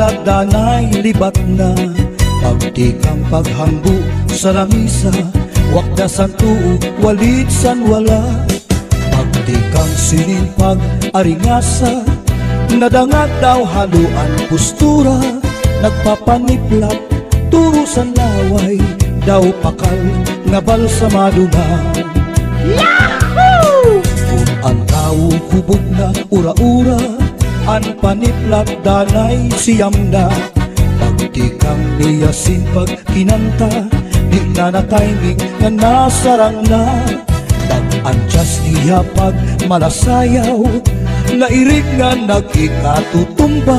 paniplag danay libat na Pagtikang paghambu sa lamisa Wakda san tuu, walit san wala. Pagtikang sinipag aringasa Nadangat daw haluan pustura Nagpapaniplat turo sa laway Daw pakal nga balsamado na kung ang tao hubog na ura-ura Ang paniplat danay siyam na. Pagtikang niya simpag kinanta. Di na na timing nga nasarang na Pag-adjust niya pag malasayaw. Nairig nga nag-ikatutumba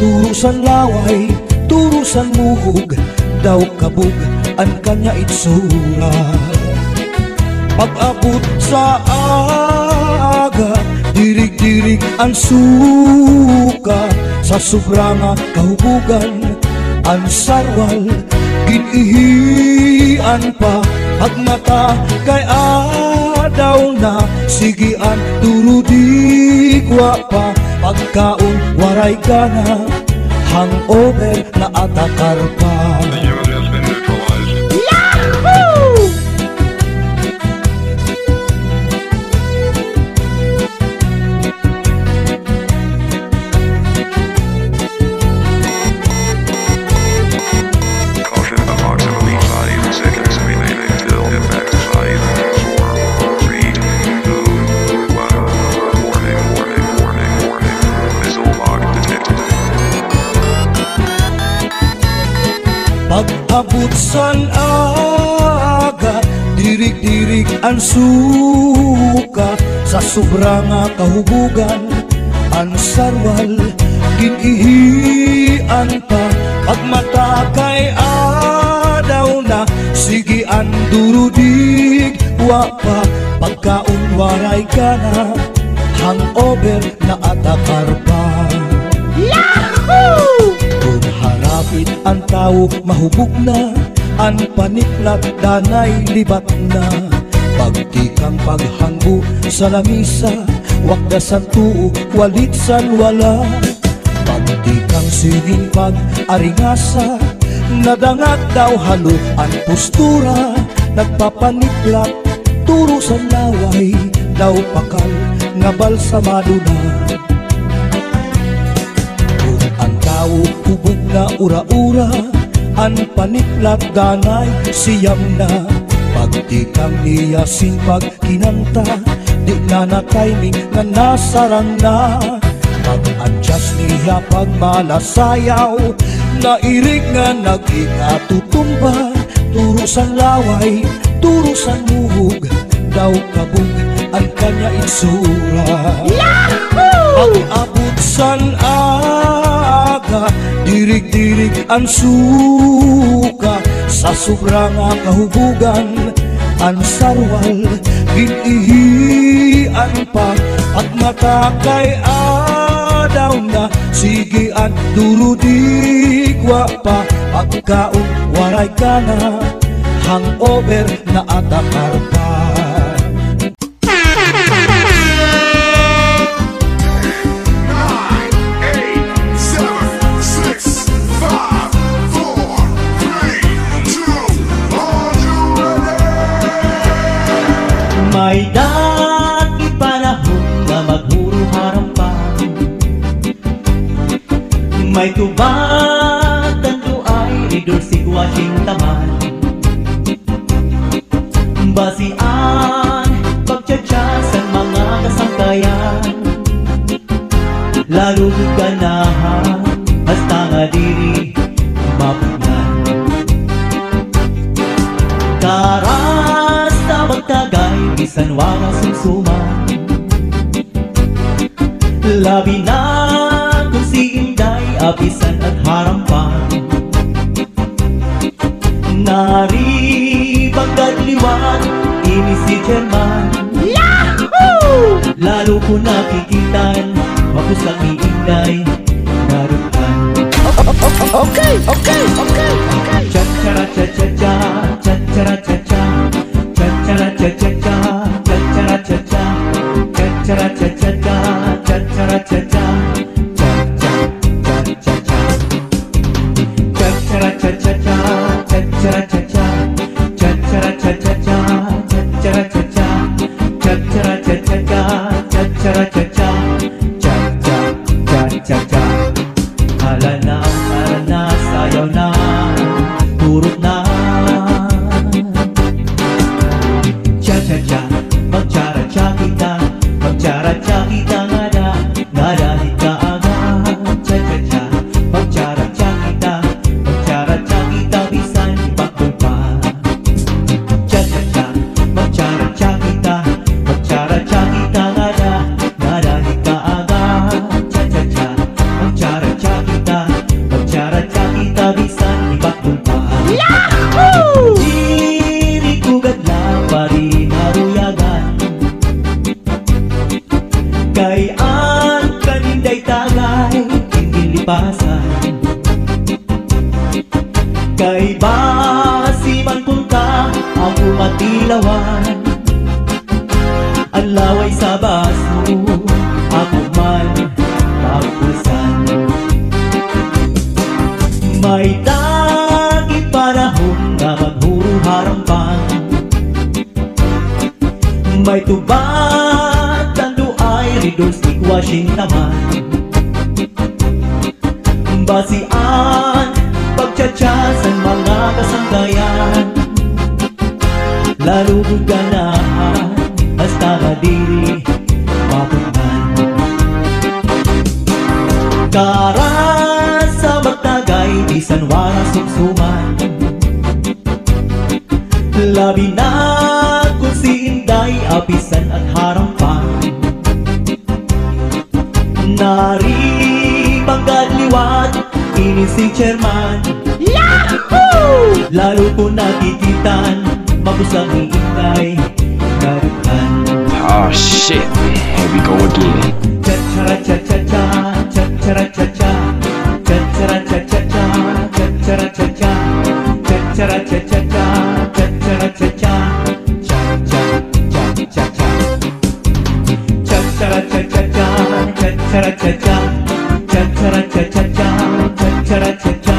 Turusan laway, turusan muhog Daw kabog ang kanya itsura. Pag-abot sa Dirig-dirig ang suka Sa sobrang kahubugan Ang sarwal Ginihian pa. Pag mata kay adaw na Sige ang turudigwa pa. Pagkaon waray ka na Hangover na atakar pa Pag-abot san aga Dirig-dirig ang suka. Sa sobrang kahubugan Ang sarwal Ginihian pa. Pag mata kay adaw na Sige ang durudig Wa pa. Pagkaon waray ka na Hangover na atakar tao mahubog na. Ang paniplat danay libat na. Pagtikang paghangbo sa lamisa Wakda san tuu, walit san wala. Pagtikang singin pag aringasa Nadangat daw halo ang postura. Nagpapaniplat, turo sa laway Daw pakal, nga balsamado na. Kung ang tao hubog na ura-ura Ang paniplat danay siyam na. Pagtikang niya simpag kinanta Di na na timing nga nasarang na Pag-adjust niya pag malasayaw Nairig nga nag-ikatutumba Turo sa laway, turo sa muhog Daw kabog ang kanya itsura ang abot san aga Dirig-dirig ang suka. Sa sobrang kahubugan Ang sarwal Ginihian pa. At mata kay adaw na Sige at durudigwa pa. Pagkaon waray ka na Hangover na atakar pa si Washington Basian, pagtsatsa sa mga kasangkayan. Lalo ganahan, hasta nga diri mapugnan Karas na magtagay, bisan wala sumsuman. Labi na kung si abisan at harampan pagkadliwan, ini si German Lalo ko nakikitan, mapusang ni Inday, narutan. Okay, okay, okay, okay. Cha 咋办？Oh shit, here we go again. Cha cha cha cha cha cha cha cha cha cha cha cha cha cha cha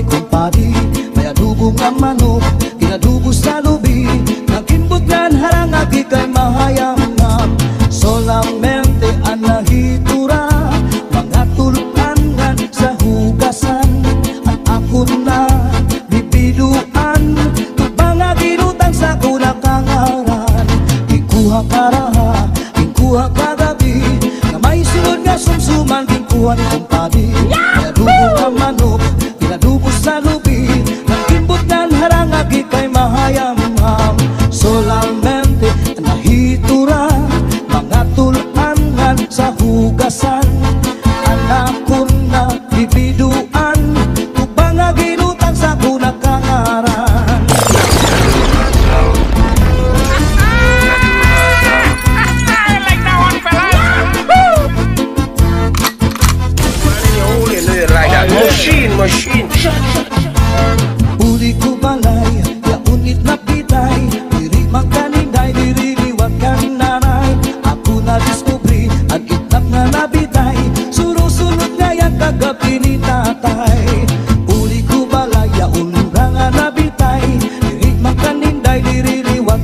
ni kumpari May adobo nga manok.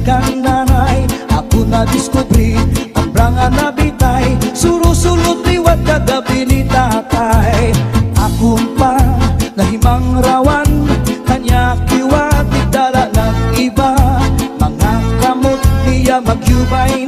kang nanay Ako na diskubri ang branga na bitay Surusulot liwat kagabi ni tatay. Akong pa nahimang rawan Kanya kiwa tigdala ng iba. Mga kamot niya magyubay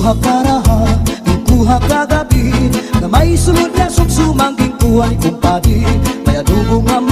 Kuha karaha, kuha kagabi Na may sulod na sumsumang ginkuha ni kumpadi Kaya dugo nga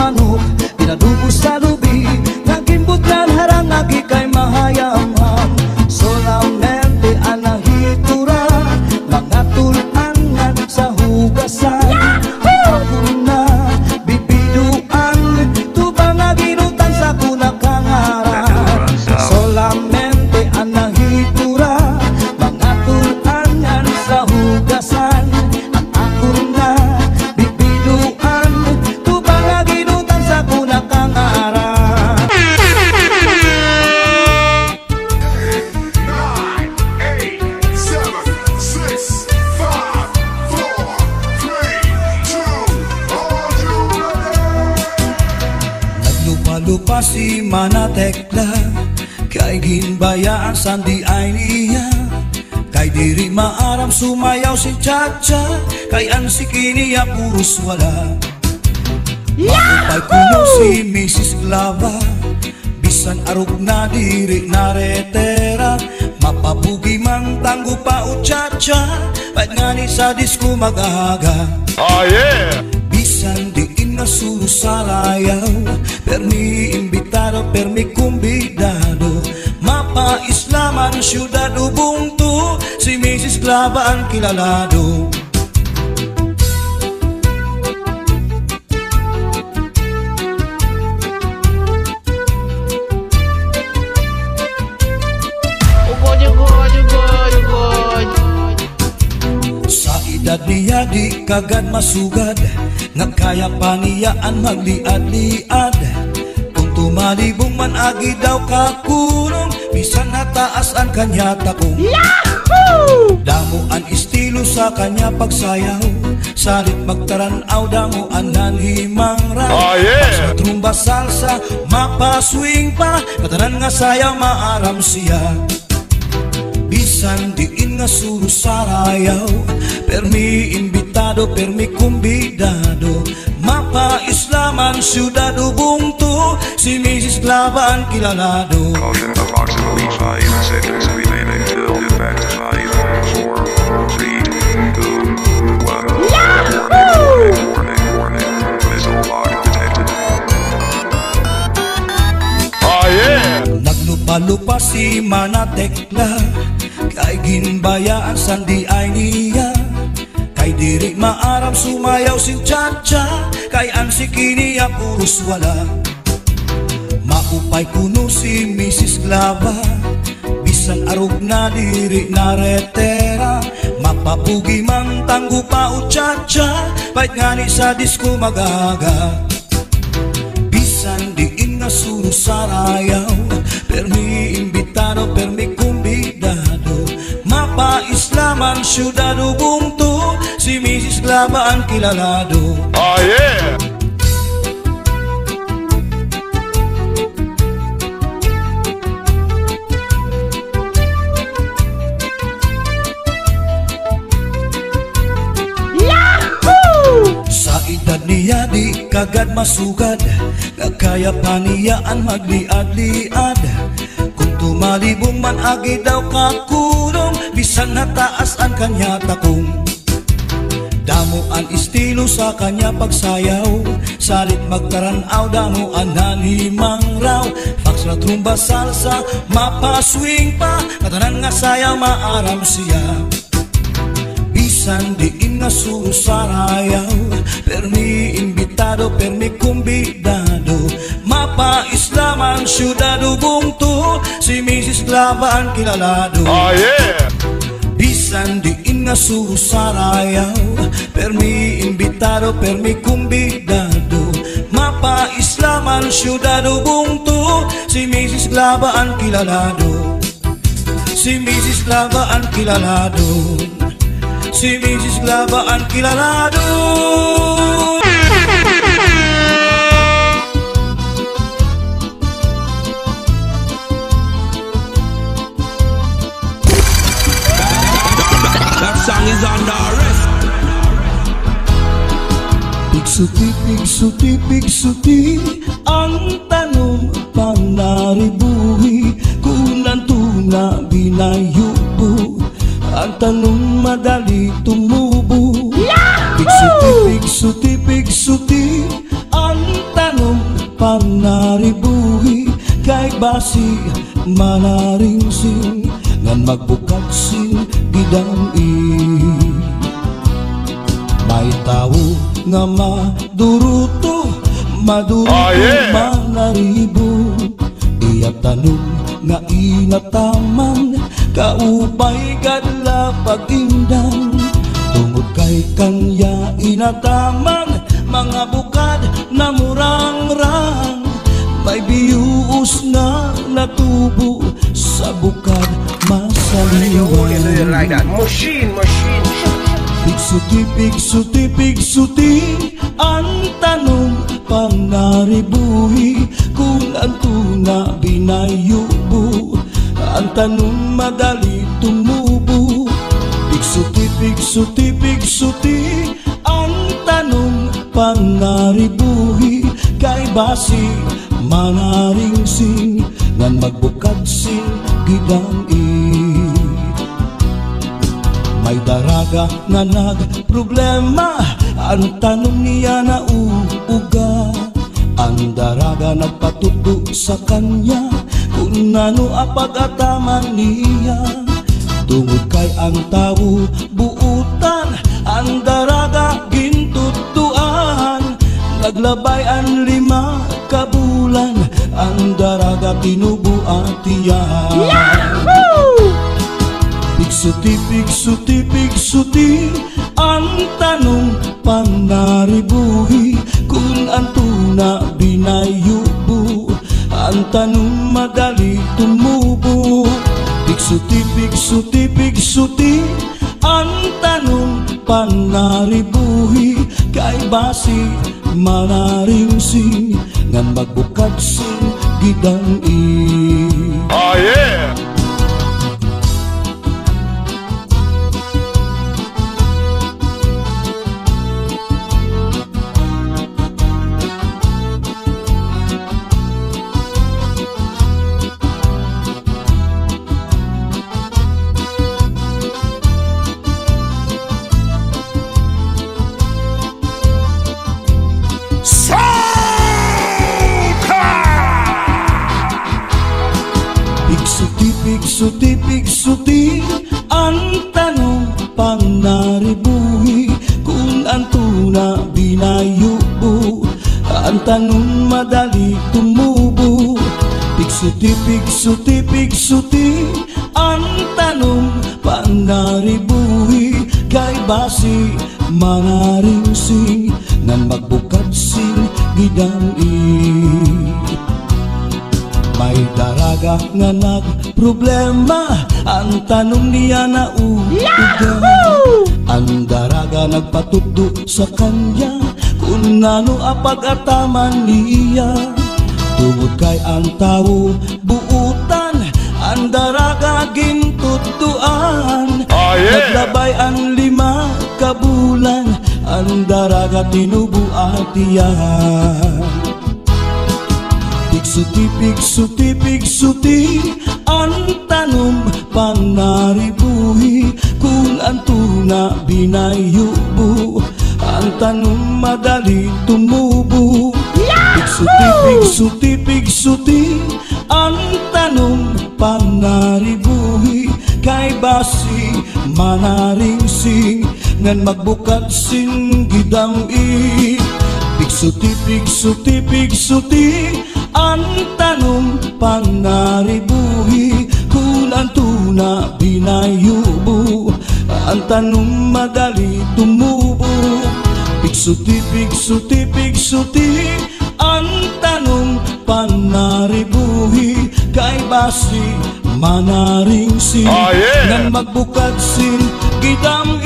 si Chacha Kay an si kiniya puros wala. Maupay kuno si Mrs. Glava. Bisan arog na diri na retera. Mapabugi mang tanggo pa o Chacha Kahit nga ni sa disco mag-aga? Oh yeah! Bisan diin na susalayaw Permi imbitado, permi kumbidado Islaman, syudad ubuntu Si Mrs. Glava ang kilalado niya di kagad masugad Nga kaya pa magliad-liad Kung tumalibong man agi daw kakulong Bisan nataas ang kanya takong Damo ang estilo sa kanya pagsayaw Salit magtaranaw damo ang nanhimang raw Oh, yeah! Sa trumba salsa, mapaswing pa. Katanan nga sayaw maaram siya. Bisan diin nga suro sarayaw Permi imbitado, permi kumbidado Islaman, syudad ubuntu Si. Glava ang kilalado Caution approximately 5 seconds remaining till effect 5, 4, 3, 2, 1. Warning, warning, warning, warning. Missile lock detected. Yeah! Naglupa-lupa si Manatekla Kay ginbayaan sandi ay niya Kay diri maaram sumayaw si Chacha Kay ang sikiniya puros wala. Maupay kuno si Mrs. Glava Bisan arog na diri na retera. Mapapugi mang tanggo pa o Chacha Pait nga ni sa disco magaga. Bisan diin nga nga suro sarayaw Permi imbitado, permi kumbidado. Mapa Islaman, syudado bungto Si Mrs. Glaba ang kilalado Oh yeah! Edad niya di kagad masugad Nga kaya pa niya ang magliad-liad Kung tumalibong man agi daw kakulong Bisan na taas ang kanya takong Damo ang estilo sa kanya pagsayaw. Salit magkaranaw, damo ang nanimang raw. Fax na trumba salsa, mapaswing pa. Katanan nga sayaw, maaram siya. Bisan diin nga suro sarayaw Permi imbitado, permi kumbidado. Mapa Islamang syudado bungto Si Mrs. Glava ang kilalado. Oh yeah! Bisan diin nga suro sarayaw Permi imbitado, permi kumbidado Mapa Islaman syudado bungto Si Mrs. Glava ang kilalado Si Mrs. Glava ang kilalado Si Mrs. Glava ang kilalado is under arrest. Pigsuti, pigsuti, pigsuti Ang tanong panaribuhi Kung nantuna binayubo Ang tanong madali tumubo. Pigsuti, pigsuti, pigsuti Ang tanong panaribuhi Kay basi manaring sing Ngan magbukag sing gidang may nga maduruto Maduruto Oh, yeah! manaribo Iya tanong nga inataman Kaupay kadla pag-indang Tungod kay kanya inataman Mga bukad na murang-rang May biyuos na natubo Sa bukad masaliwan. Machine, machine. Pigsuti, pigsuti, pigsuti Ang tanong panaribuhi Kung ang tuna binayubo Ang tanong madali tumubo. Pigsuti, pigsuti, pigsuti Ang tanong panaribuhi Kay basi manaring sing Ngan magbukad sing gidang may daraga nga nagproblema. Ang tanong niya na uuga. Ang daraga nagpatuto sa kanya. Kung ano ang pag-ataman niya. Tungod kay ang tao buutan. Ang daraga gintutuan. Naglabay ang lima kabulan. Ang daraga tinubo at tiyan Pigsuti, pigsuti, pigsuti Ang tanong panaribuhi Kung ang tuna binayubo Ang tanong madali tumubo. Pigsuti, pigsuti, pigsuti Ang tanong panaribuhi Kay basi manaring sing Ngan magbukad sing gidang i. Oh yeah! Sutipig, sutipig, suti Ang tanong panaribuhi Kay basi manaringsing Nan magbukad sing gidani May daraga nga nagproblema. Ang tanong niya na uugan Ang daraga nagpatugdo sa kanya. Kung ano apag ataman niya. Tungod kay ang tao buutan Ang daraga gintutuan. Oh, yeah. Naglabay ang lima kabulan Ang daraga tinubuatian. Pigsuti, pigsuti, pigsuti Ang tanom panaribuhi Kung ang tuna binayubo Ang tanong madali tumubo. Suti, big, suti, big, suti. Ang tanong panaribuhi Kay basi manaring sing Ngan magbukat sing gidang i. Pigsuti, pigsuti, pigsuti Ang tanong panaribuhi Kulang tuna binayubo. Ang tanong madali tumubo. Pigsuti, pigsuti, pigsuti si Manaring sin, ah, oh, yeah. nang magbukat sin, gidam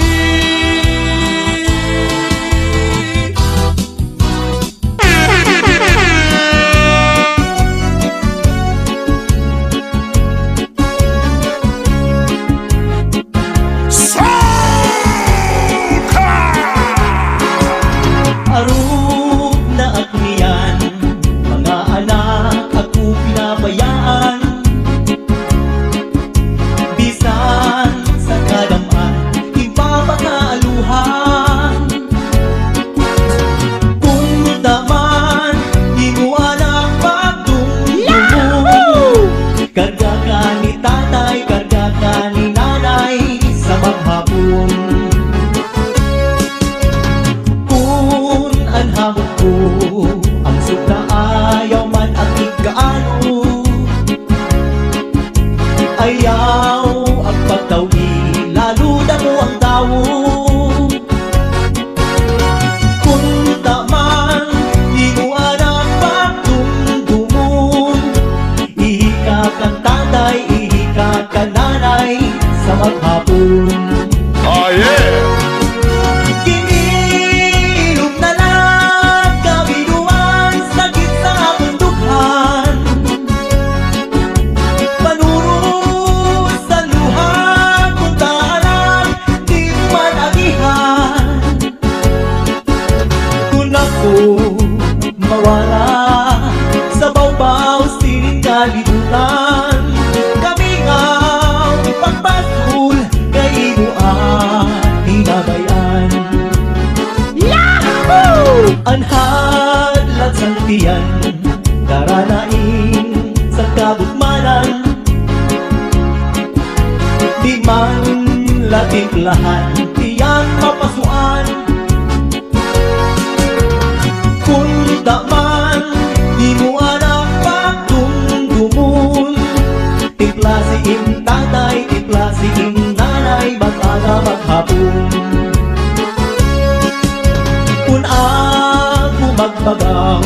pagbabaw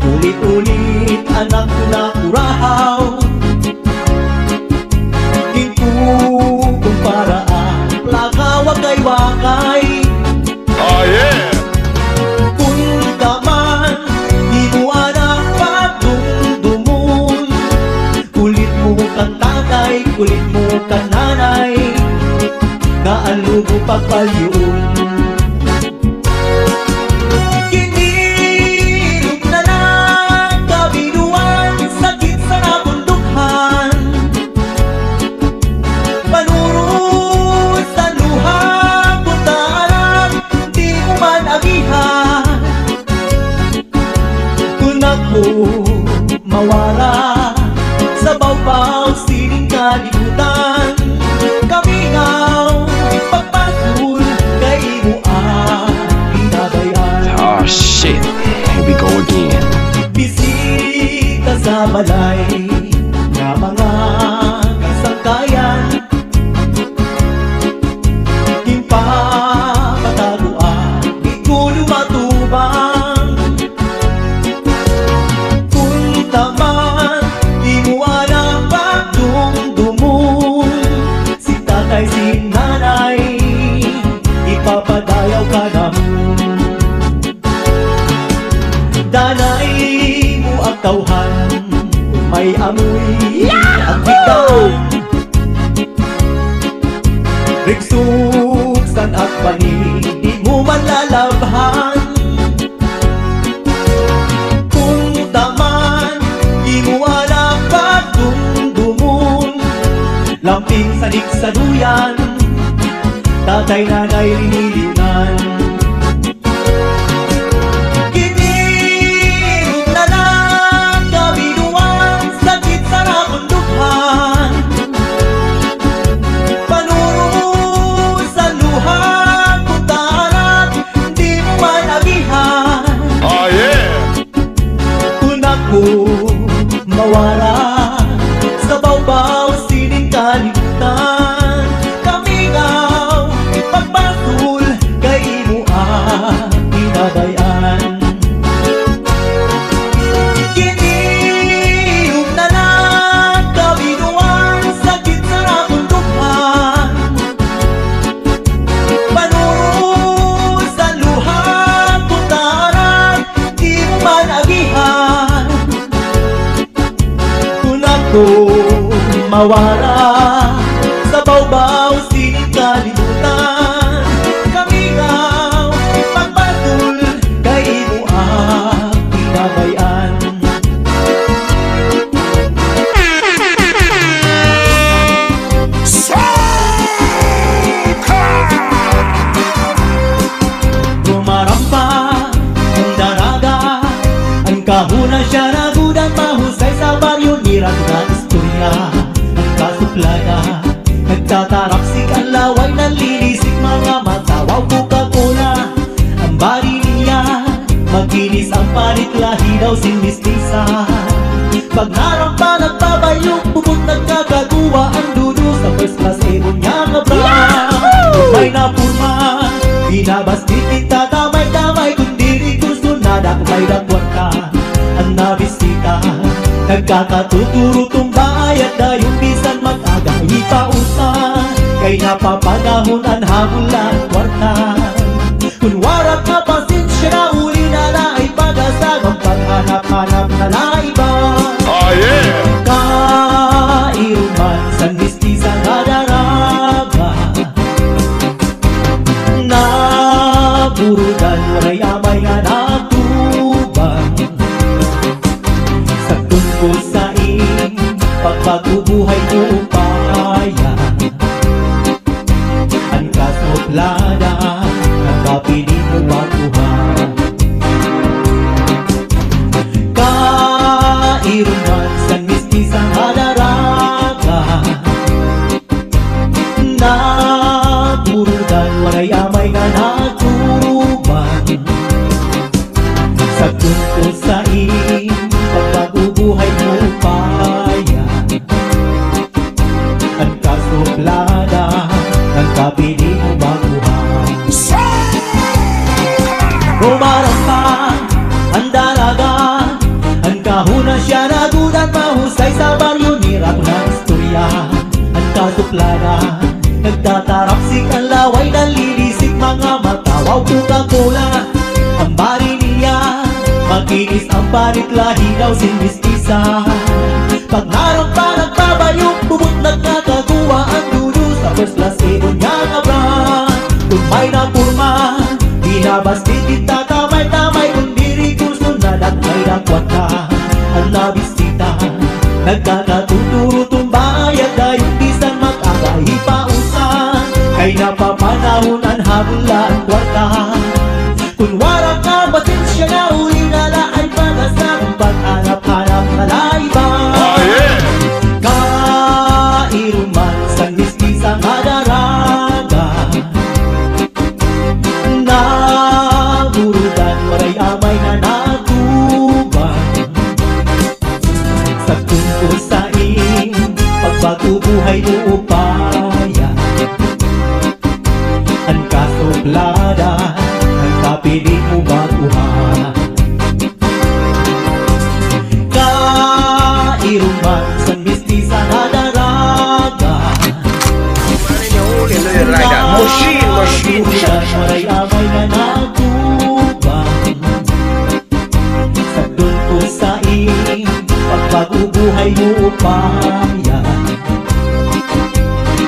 Ulit-ulit anak na kurahaw Inkukumpara ang plakawakay-wakay Oh ah, yeah! Kulit mo ka nanay. Naalugo pagpalyoon Mawala Nagkakatuturo tong bayat dayong bisan mag-aga ipausan Kay napapanahonan hamulan kwarta. Kunwari Mabilis ang parit lahi daw si Miss Isa. Pag narang pa nagbabayo Bubot nagkakaguwa ang dudu Sa first class ibon niya nga brand Tumay na purma Binabas titit tatamay-tamay Kung diri kurso na nagmay na kwata Ang nabisita Nagkakatuturo tumbay At dayon di san makakaipa Kay napapanahonan habula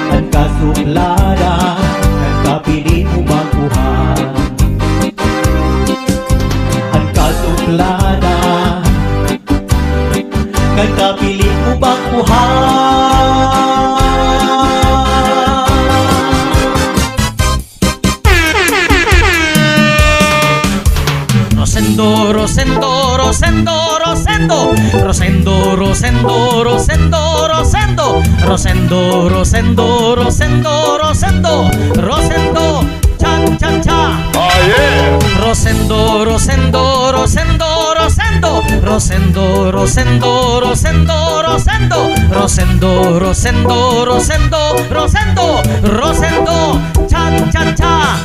Ang kasuklan Rosendo, Rosendo, Rosendo, Rosendo, Rosendo, Rosendo, Rosendo, Rosendo, cha cha cha.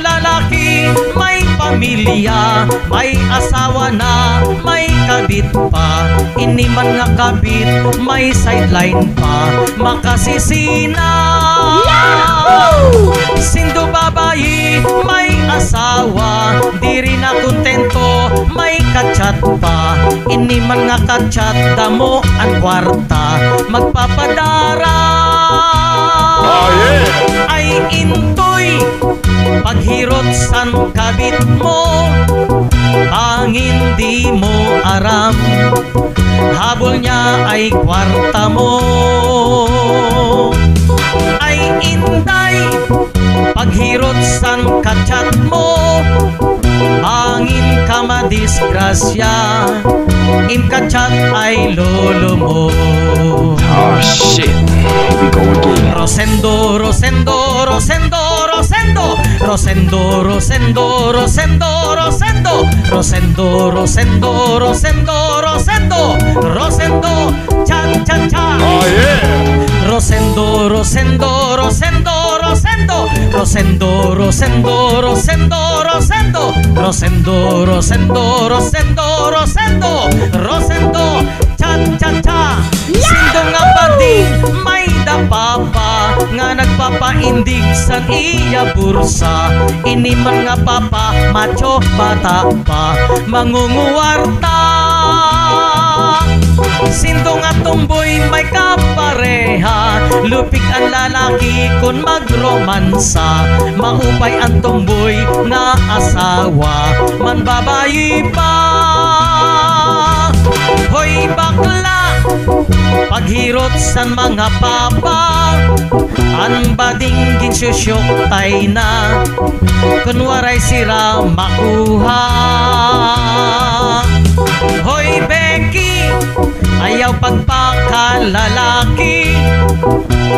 Lalaki, may pamilya, may asawa na, may kabit pa. Ini man nga kabit, may sideline pa, makasisina. Sindo babayi, may asawa. Di rin na kontento, may kachat pa. Ini man nga kachat, damo ang kwarta. Magpapadara. Oh yeah! Habol niya ay kwarta mo. Ay inday, paghirot san kachat mo. Angin ka madisgrasya Im kachat ay lolo mo. Oh shit. Here we go again. Rosendo, Rosendo, Rosendo, Rosendo, Rosendo, Rosendo, Rosendo, Rosendo, Rosendo, Rosendo, Rosendo, Rosendo, Rosendo, cha cha cha. Oh yeah! Rosendo, Rosendo, Rosendo, Rosendo, Rosendo, Rosendo, Rosendo, Rosendo, Rosendo, Rosendo, Rosendo, Rosendo, Rosendo, cha cha cha. Sindo nga bading may dapapa nga nagpapaindig sa iya bursa. Ini man nga papa, macho bata pa, mangunguwarta. Sindo nga tumboy may kapareha. Lupig ang lalaki kung magromansa. Maupay ang tumboy nga asawa. Man babayi pa. Hoy bakla! Paghirot san mga papa. An bading ginsusyok tay na. Kunwaray sira makuha. Hoy Ayaw pagpakalalaki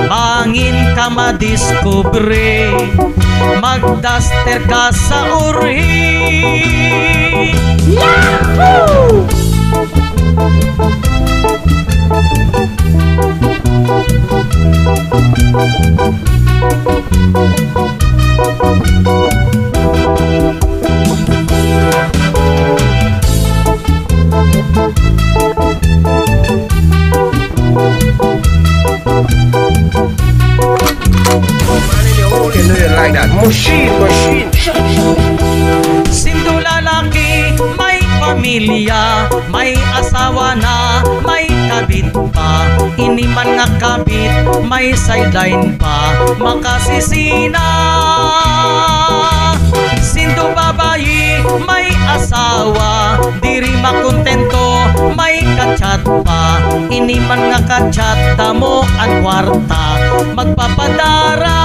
Bangin ka madiskubre. Magdaster ka sa urhi You do it like that. Machine, machine. Sindo lalaki, may pamilya, may asawa na, may kabit pa. Ini man nga kabit, may sideline pa, makasisina. Sindo babayi, may asawa, diri makontento, may kachat pa. Ini man nga kachat, damo ang kwarta, magpapadara.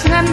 Sengan